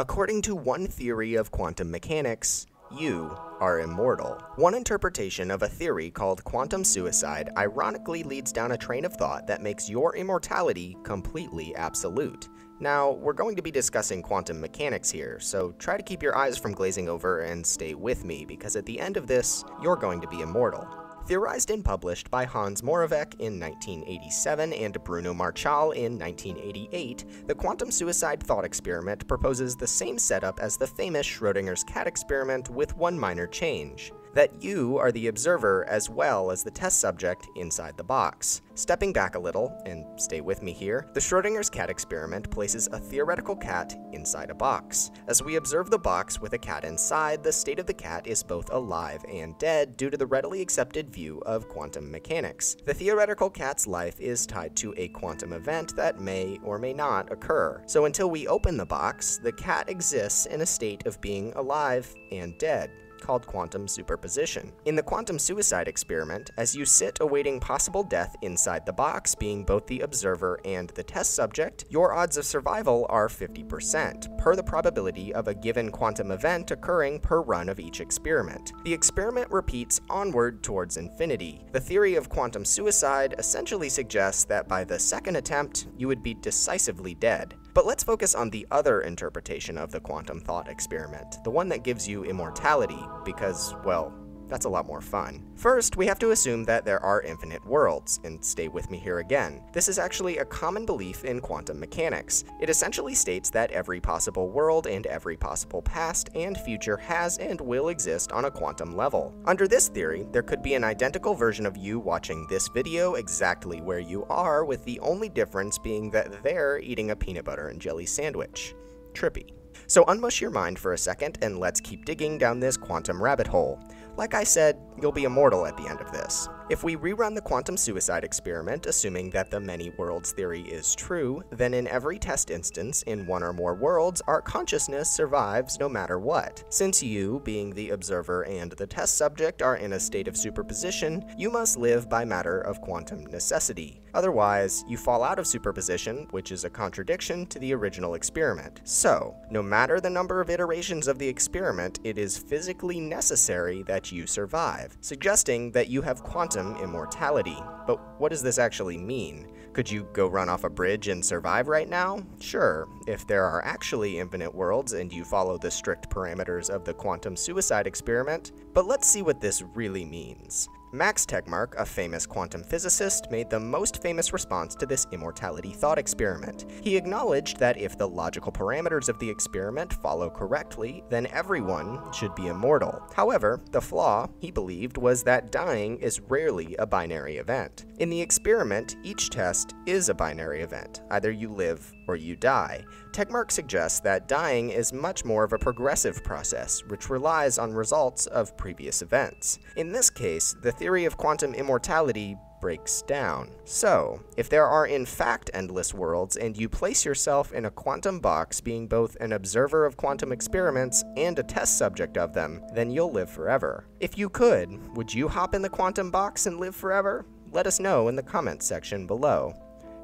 According to one theory of quantum mechanics, you are immortal. One interpretation of a theory called quantum suicide ironically leads down a train of thought that makes your immortality completely absolute. Now, we're going to be discussing quantum mechanics here, so try to keep your eyes from glazing over and stay with me, because at the end of this, you're going to be immortal. Theorized and published by Hans Moravec in 1987 and Bruno Marchal in 1988, the quantum suicide thought experiment proposes the same setup as the famous Schrodinger's cat experiment with one minor change that you are the observer as well as the test subject inside the box. Stepping back a little, and stay with me here, the Schrodinger's cat experiment places a theoretical cat inside a box. As we observe the box with a cat inside, the state of the cat is both alive and dead due to the readily accepted view of quantum mechanics. The theoretical cat's life is tied to a quantum event that may or may not occur. So until we open the box, the cat exists in a state of being alive and dead called quantum superposition. In the quantum suicide experiment, as you sit awaiting possible death inside the box, being both the observer and the test subject, your odds of survival are 50%, per the probability of a given quantum event occurring per run of each experiment. The experiment repeats onward towards infinity. The theory of quantum suicide essentially suggests that by the second attempt, you would be decisively dead. But let's focus on the other interpretation of the quantum thought experiment, the one that gives you immortality, because, well, that's a lot more fun. First, we have to assume that there are infinite worlds, and stay with me here again. This is actually a common belief in quantum mechanics. It essentially states that every possible world and every possible past and future has and will exist on a quantum level. Under this theory, there could be an identical version of you watching this video exactly where you are, with the only difference being that they're eating a peanut butter and jelly sandwich. Trippy. So unmush your mind for a second and let's keep digging down this quantum rabbit hole. Like I said, you'll be immortal at the end of this. If we rerun the quantum suicide experiment, assuming that the many worlds theory is true, then in every test instance in one or more worlds, our consciousness survives no matter what. Since you, being the observer and the test subject, are in a state of superposition, you must live by matter of quantum necessity. Otherwise, you fall out of superposition, which is a contradiction to the original experiment. So, no matter the number of iterations of the experiment, it is physically necessary that you survive, suggesting that you have quantum immortality. But what does this actually mean? Could you go run off a bridge and survive right now? Sure, if there are actually infinite worlds and you follow the strict parameters of the quantum suicide experiment, but let's see what this really means. Max Tegmark, a famous quantum physicist, made the most famous response to this immortality thought experiment. He acknowledged that if the logical parameters of the experiment follow correctly, then everyone should be immortal. However, the flaw, he believed, was that dying is rarely a binary event. In the experiment, each test is a binary event. Either you live or you die. Tegmark suggests that dying is much more of a progressive process, which relies on results of previous events. In this case, the theory of quantum immortality breaks down. So, if there are in fact endless worlds and you place yourself in a quantum box being both an observer of quantum experiments and a test subject of them, then you'll live forever. If you could, would you hop in the quantum box and live forever? Let us know in the comments section below.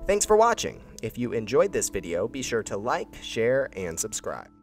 Thanks for watching. If you enjoyed this video, be sure to like, share, and subscribe.